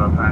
what I've.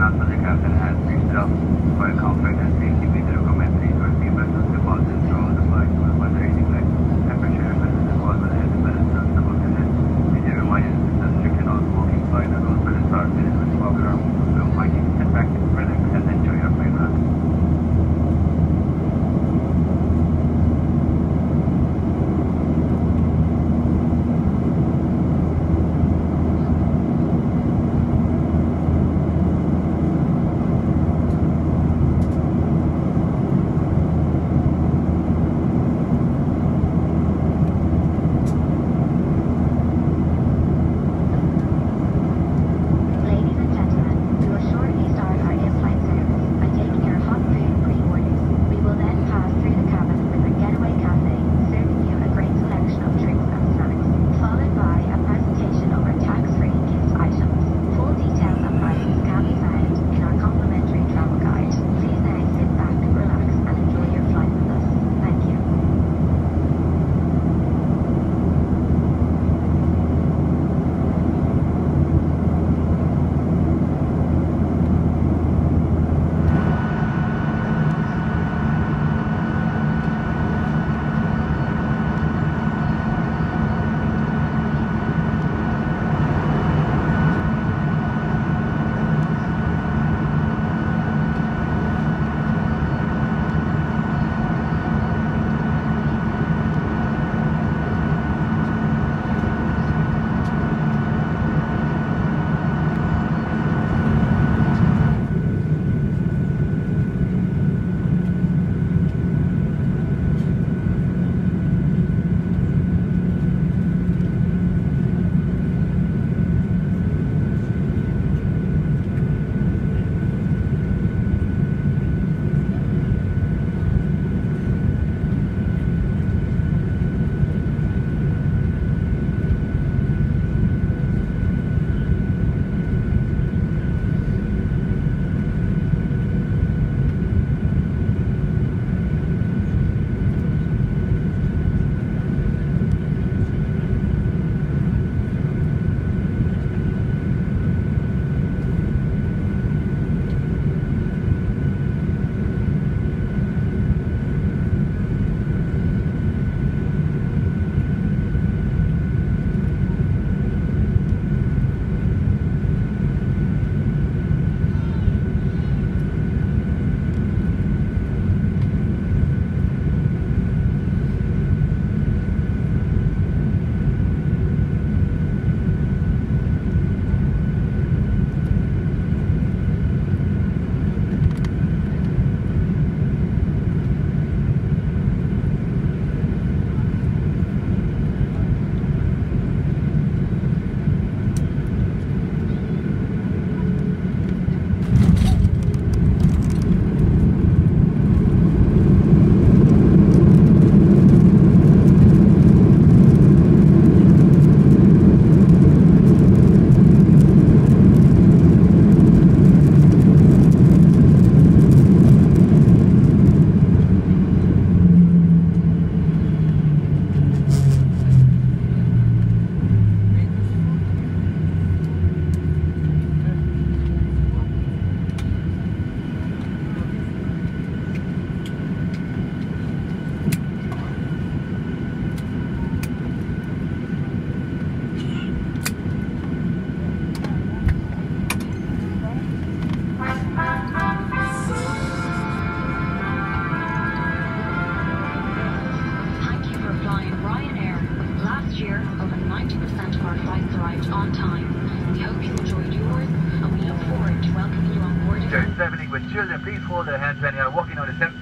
traveling with children, please hold their hands when you are walking on the sim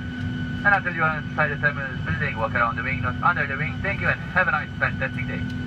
and until you are inside the terminal building, walk around the wing, not under the wing. Thank you and have a nice, fantastic day.